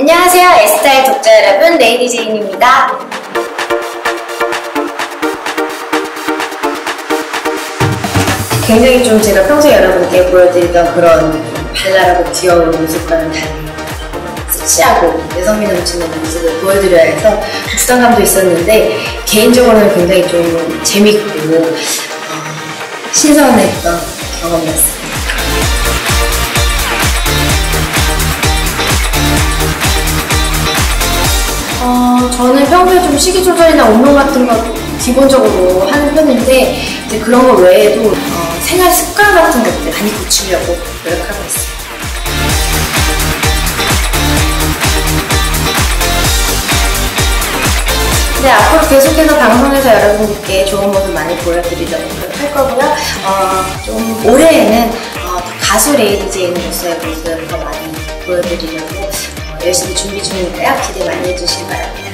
안녕하세요. 에스타의 독자 여러분, 레이디 제인입니다. 굉장히 좀 제가 평소에 여러분께 보여드리던 그런 발랄하고 귀여운 모습과는 달리 섹시하고 여성미 넘치는 모습을 보여드려야 해서 부담감도 있었는데 개인적으로는 굉장히 좀 재밌고 어, 신선했던 경험이었습니 어, 저는 평소에 좀 식이 조절이나 운동 같은 거 기본적으로 하는 편인데 이제 그런 거 외에도 어, 생활 습관 같은 것들 많이 고치려고 노력하고 있어요. 네, 앞으로 계속해서 방송에서 여러분께 좋은 모습 많이 보여드리려고 노력할 거고요. 어, 좀 올해에는 어, 가수 레이디 제인으로서의 모습 더 많이 보여드리려고 어, 열심히 준비 중이니까요. 기대 많이 해주시기 바랍니다.